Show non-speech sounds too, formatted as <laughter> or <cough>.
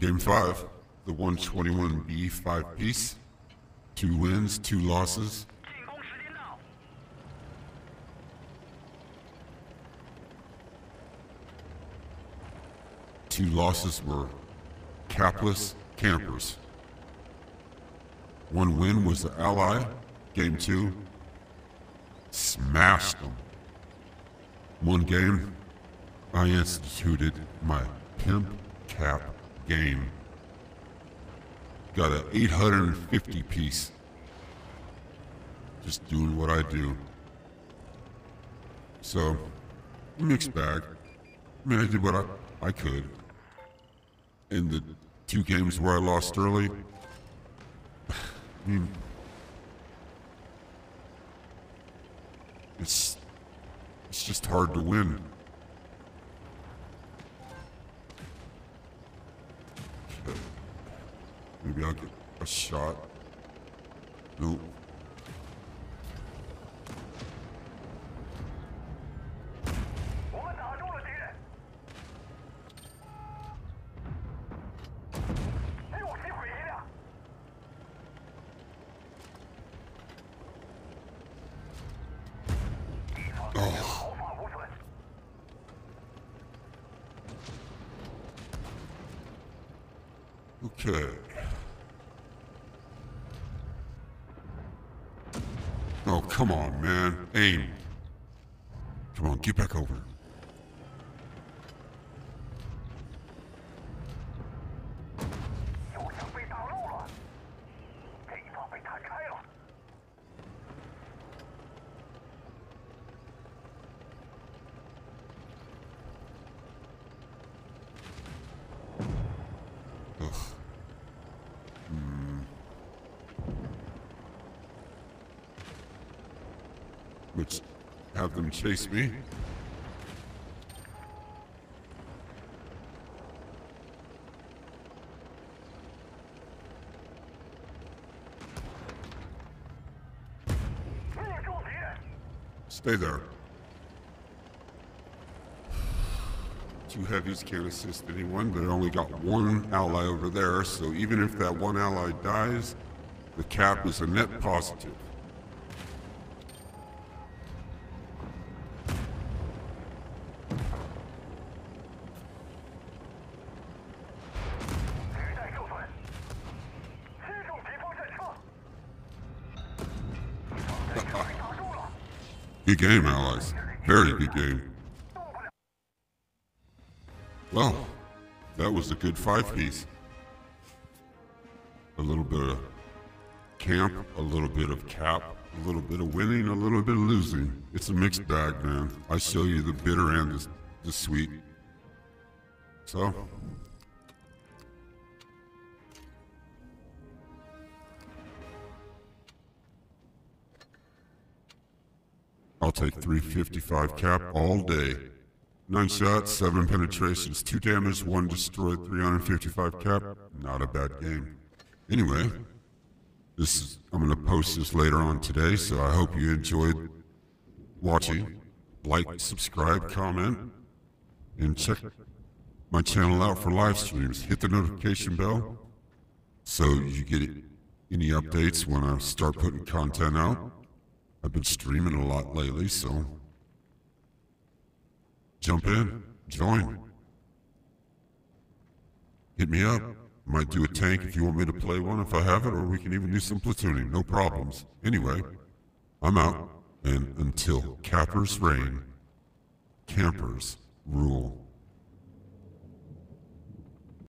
Game 5, the 121B 5 piece. Two wins, two losses. Two losses were capless campers. One win was the Ally. Game 2, smashed them. One game, I instituted my pimp cap game. Got an 850 piece. Just doing what I do. So, mixed bag. I mean, I did what I, I could. In the two games where I lost early, <sighs> I mean, it's it's just hard to win. Maybe I'll get a shot. Nope. Oh. Okay. Oh, come on, man. Aim. Come on, get back over. Which have them chase me? Stay there. Two heavies can't assist anyone, but I only got one ally over there, so even if that one ally dies, the cap is a net positive. Good game, allies. Very good game. Well, that was a good five piece. A little bit of camp, a little bit of cap, a little bit of winning, a little bit of losing. It's a mixed bag, man. I show you the bitter and the, the sweet. So, I'll take 355 cap all day. Nine shots, seven penetrations, two damage, one destroyed, 355 cap. Not a bad game. Anyway, this is, I'm gonna post this later on today, so I hope you enjoyed watching. Like, subscribe, comment, and check my channel out for live streams. Hit the notification bell so you get any updates when I start putting content out. I've been streaming a lot lately, so jump in, join. Hit me up. Might do a tank if you want me to play one if I have it, or we can even do some platooning, no problems. Anyway, I'm out, and until cappers reign, campers rule.